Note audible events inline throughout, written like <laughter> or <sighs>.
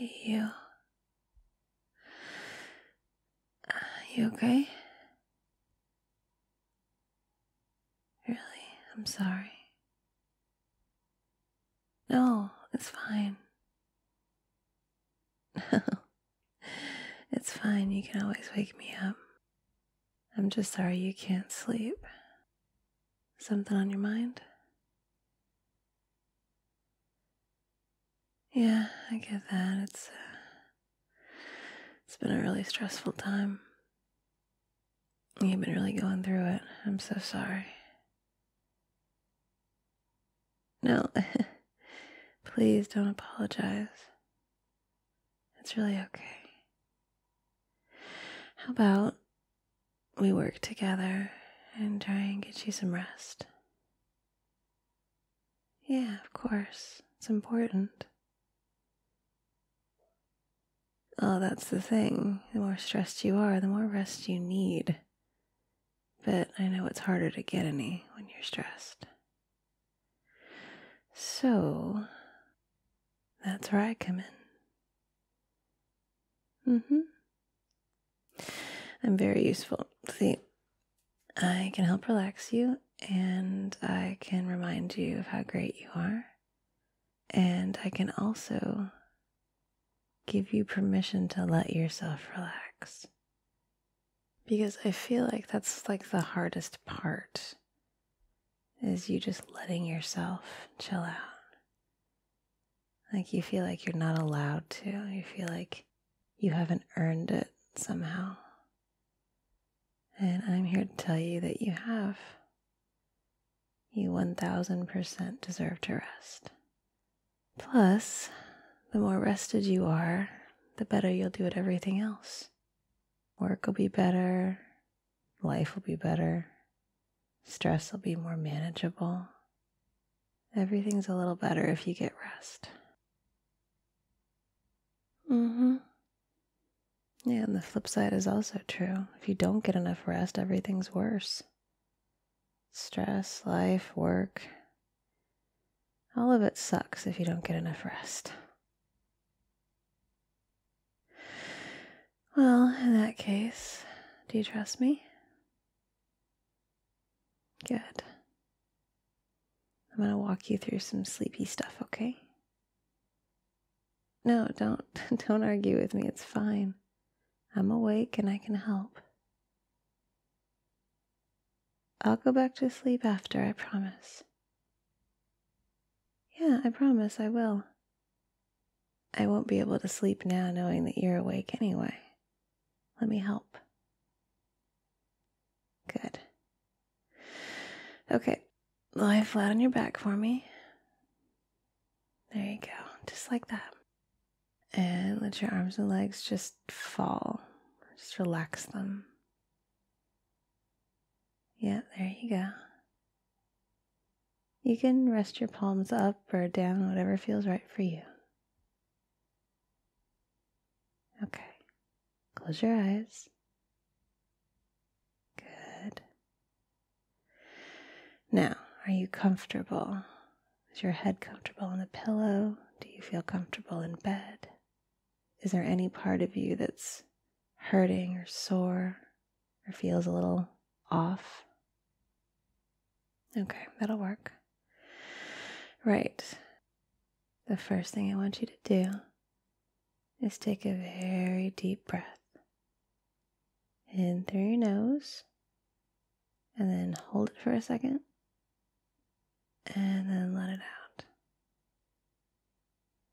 You. You okay? Really? I'm sorry. No, it's fine. <laughs> it's fine. You can always wake me up. I'm just sorry you can't sleep. Something on your mind? Yeah, I get that. It's uh, it's been a really stressful time. You've been really going through it. I'm so sorry. No, <laughs> please don't apologize. It's really okay. How about we work together and try and get you some rest? Yeah, of course. It's important. Oh, that's the thing. The more stressed you are, the more rest you need. But I know it's harder to get any when you're stressed. So, that's where I come in. Mm hmm. I'm very useful. See, I can help relax you and I can remind you of how great you are. And I can also give you permission to let yourself relax. Because I feel like that's like the hardest part is you just letting yourself chill out. Like you feel like you're not allowed to. You feel like you haven't earned it somehow. And I'm here to tell you that you have. You 1000% deserve to rest. Plus, the more rested you are, the better you'll do at everything else. Work will be better, life will be better, stress will be more manageable. Everything's a little better if you get rest. Mm hmm. Yeah, and the flip side is also true. If you don't get enough rest, everything's worse. Stress, life, work, all of it sucks if you don't get enough rest. Well, in that case, do you trust me? Good. I'm going to walk you through some sleepy stuff, okay? No, don't <laughs> don't argue with me. It's fine. I'm awake and I can help. I'll go back to sleep after, I promise. Yeah, I promise I will. I won't be able to sleep now knowing that you're awake anyway. Let me help. Good. Okay, lie flat on your back for me. There you go, just like that. And let your arms and legs just fall. Just relax them. Yeah, there you go. You can rest your palms up or down, whatever feels right for you. Okay. Close your eyes. Good. Now, are you comfortable? Is your head comfortable on the pillow? Do you feel comfortable in bed? Is there any part of you that's hurting or sore or feels a little off? Okay, that'll work. Right. The first thing I want you to do is take a very deep breath in through your nose and then hold it for a second and then let it out.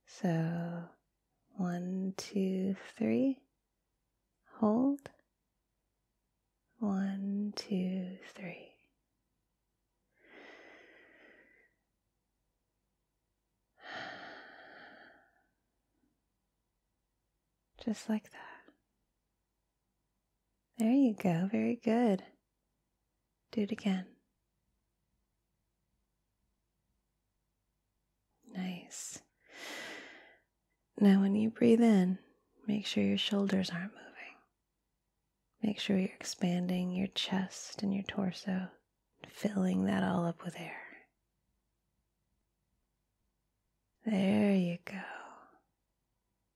So, one, two, three, hold. One, two, three. <sighs> Just like that. There you go. Very good. Do it again. Nice. Now, when you breathe in, make sure your shoulders aren't moving. Make sure you're expanding your chest and your torso, filling that all up with air. There you go.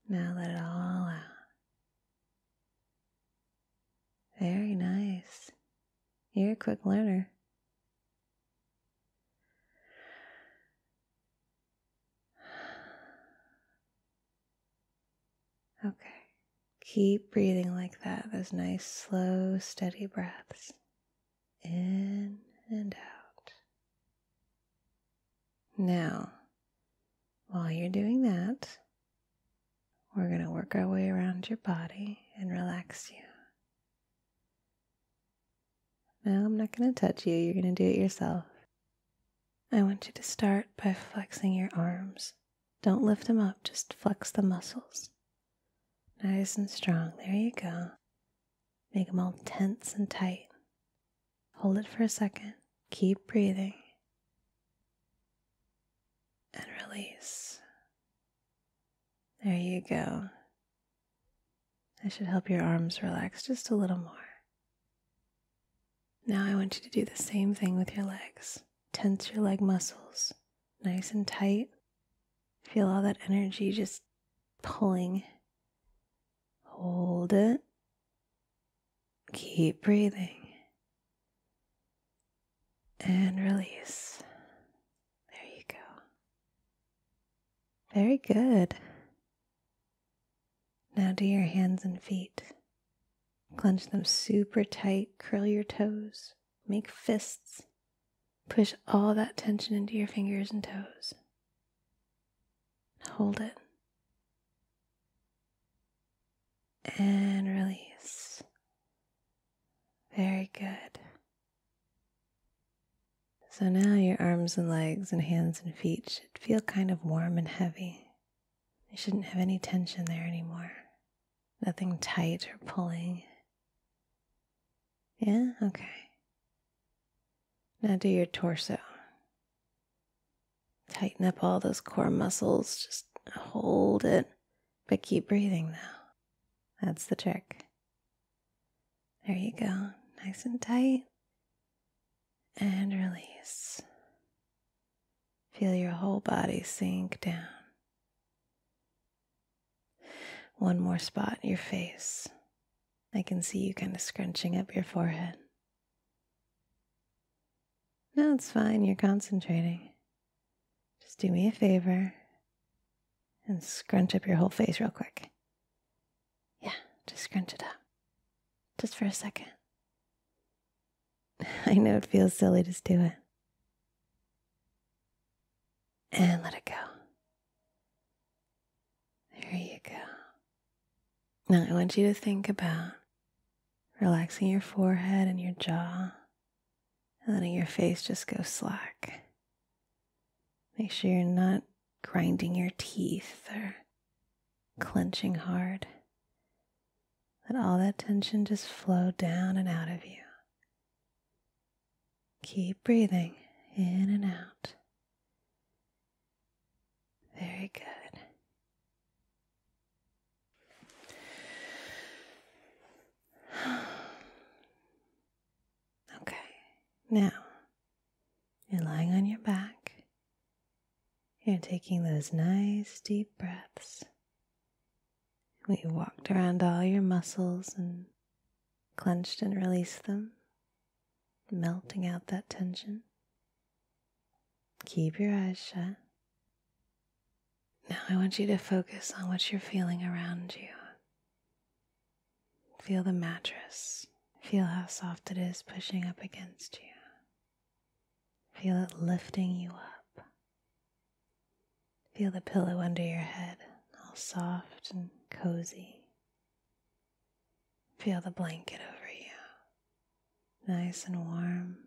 Now let it all out. Very nice. You're a quick learner. Okay. Keep breathing like that. Those nice, slow, steady breaths. In and out. Now, while you're doing that, we're going to work our way around your body and relax you. Now, I'm not going to touch you, you're going to do it yourself. I want you to start by flexing your arms. Don't lift them up, just flex the muscles. Nice and strong. There you go. Make them all tense and tight. Hold it for a second. Keep breathing. And release. There you go. I should help your arms relax just a little more. Now I want you to do the same thing with your legs. Tense your leg muscles, nice and tight. Feel all that energy just pulling Hold it. Keep breathing. And release. There you go. Very good. Now do your hands and feet. Clench them super tight, curl your toes, make fists. Push all that tension into your fingers and toes. Hold it. and release. Very good. So now your arms and legs and hands and feet should feel kind of warm and heavy. You shouldn't have any tension there anymore. Nothing tight or pulling. Yeah? Okay. Now do your torso. Tighten up all those core muscles. Just hold it, but keep breathing now. That's the trick. There you go. Nice and tight. And release. Feel your whole body sink down. One more spot in your face. I can see you kind of scrunching up your forehead. No, it's fine. You're concentrating. Just do me a favor and scrunch up your whole face real quick. Yeah, just scrunch it up. Just for a second. <laughs> I know it feels silly, just do it. And let it go. There you go. Now I want you to think about relaxing your forehead and your jaw and letting your face just go slack. Make sure you're not grinding your teeth or clenching hard. Let all that tension just flow down and out of you. Keep breathing in and out. Very good. <sighs> Okay, now you're lying on your back. You're taking those nice deep breaths. We walked around all your muscles and clenched and released them, melting out that tension. Keep your eyes shut. Now I want you to focus on what you're feeling around you. Feel the mattress. Feel how soft it is pushing up against you. Feel it lifting you up. Feel the pillow under your head, all soft and cozy. Feel the blanket over you, nice and warm.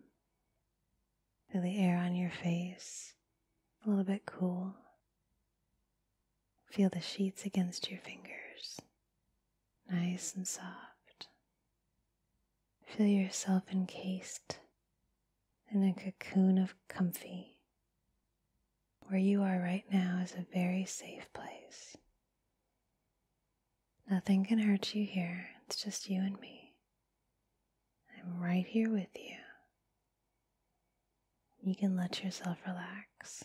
Feel the air on your face, a little bit cool. Feel the sheets against your fingers, nice and soft. Feel yourself encased in a cocoon of comfy. Where you are right now is a very safe place. Nothing can hurt you here. It's just you and me. I'm right here with you. You can let yourself relax.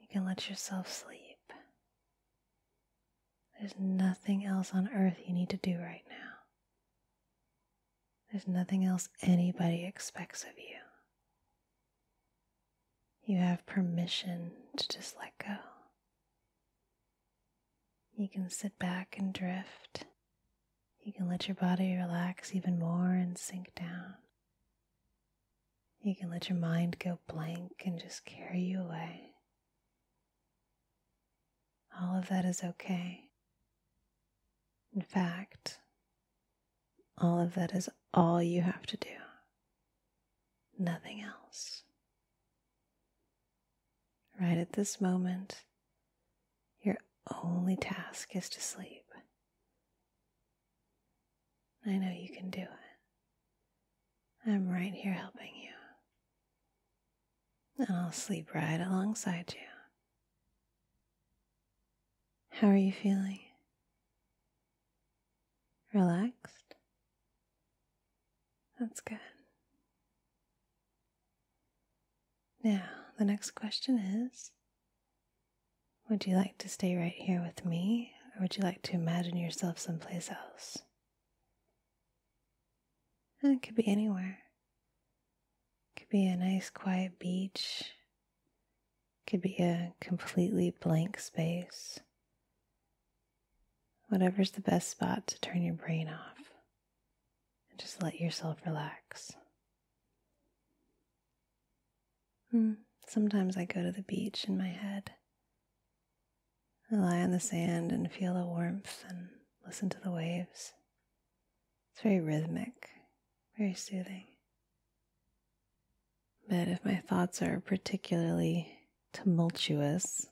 You can let yourself sleep. There's nothing else on earth you need to do right now. There's nothing else anybody expects of you. You have permission to just let go. You can sit back and drift. You can let your body relax even more and sink down. You can let your mind go blank and just carry you away. All of that is okay. In fact, all of that is all you have to do. Nothing else. Right at this moment, your only task is to sleep. I know you can do it. I'm right here helping you. And I'll sleep right alongside you. How are you feeling? Relaxed? That's good. Now, the next question is Would you like to stay right here with me, or would you like to imagine yourself someplace else? And it could be anywhere. It could be a nice quiet beach. It could be a completely blank space. Whatever's the best spot to turn your brain off just let yourself relax. Hmm. Sometimes I go to the beach in my head. I lie on the sand and feel the warmth and listen to the waves. It's very rhythmic, very soothing. But if my thoughts are particularly tumultuous,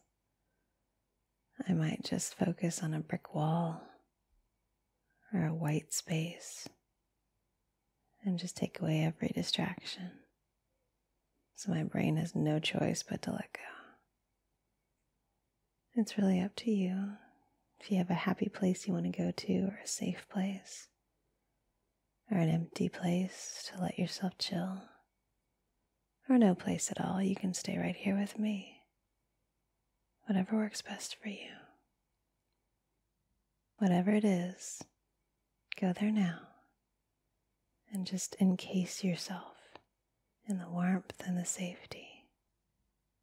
I might just focus on a brick wall or a white space and just take away every distraction. So my brain has no choice but to let go. It's really up to you if you have a happy place you want to go to, or a safe place, or an empty place to let yourself chill, or no place at all. You can stay right here with me whatever works best for you. Whatever it is, go there now and just encase yourself in the warmth and the safety,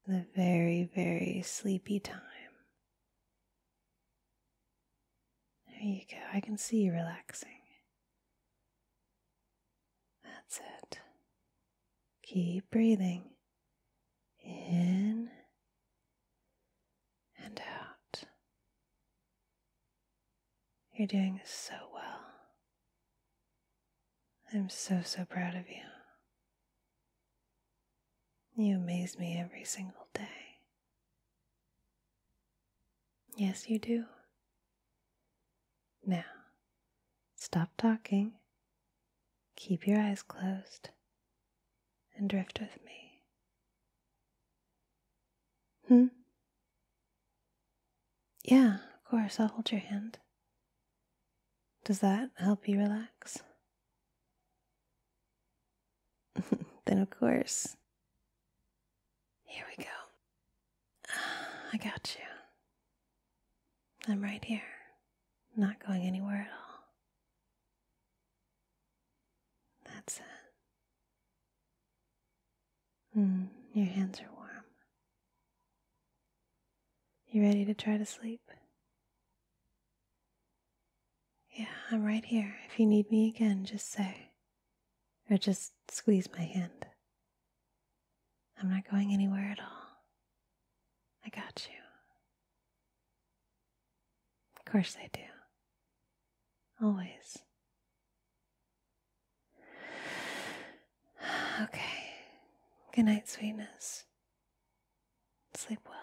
the very, very sleepy time. There you go. I can see you relaxing. That's it. Keep breathing in and out. You're doing so well. I'm so, so proud of you. You amaze me every single day. Yes, you do. Now, stop talking, keep your eyes closed, and drift with me. Hmm? Yeah, of course, I'll hold your hand. Does that help you relax? <laughs> then, of course. Here we go. <sighs> I got you. I'm right here, not going anywhere at all. That's it. Mm, your hands are warm. You ready to try to sleep? Yeah, I'm right here. If you need me again, just say. Or just squeeze my hand. I'm not going anywhere at all. I got you. Of course I do. Always. <sighs> Okay. Good night, sweetness. Sleep well.